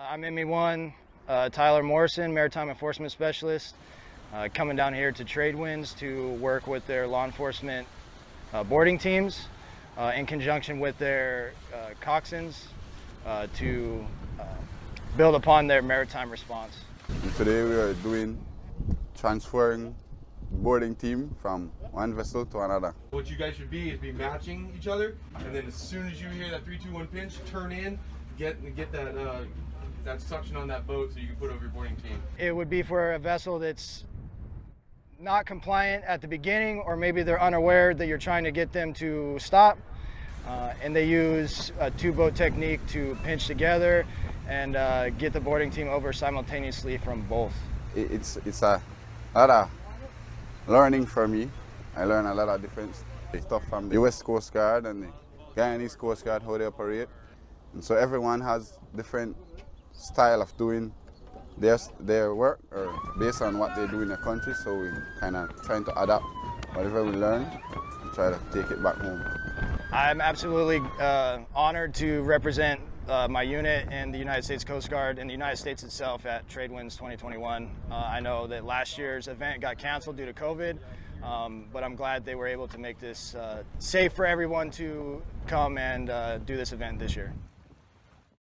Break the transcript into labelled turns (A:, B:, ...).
A: I'm ME1 uh, Tyler Morrison, Maritime Enforcement Specialist, uh, coming down here to Tradewinds to work with their law enforcement uh, boarding teams uh, in conjunction with their uh, coxswains uh, to uh, build upon their maritime response.
B: Today we are doing transferring boarding team from one vessel to another.
C: What you guys should be is be matching each other, and then as soon as you hear that three, two, one pinch, turn in, get get that uh, that suction on that boat so you can put over your boarding team.
A: It would be for a vessel that's not compliant at the beginning, or maybe they're unaware that you're trying to get them to stop. Uh, and they use a two boat technique to pinch together and uh, get the boarding team over simultaneously from both.
B: It's it's a lot of learning for me. I learn a lot of different stuff from the US Coast Guard and the Guyanese Coast Guard how they operate. And so everyone has different style of doing their their work or based on what they do in the country. So we kind of trying to adapt whatever we learn and try to take it back home.
A: I'm absolutely uh, honored to represent uh, my unit and the United States Coast Guard and the United States itself at Tradewinds 2021. Uh, I know that last year's event got canceled due to COVID, um, but I'm glad they were able to make this uh, safe for everyone to come and uh, do this event this year.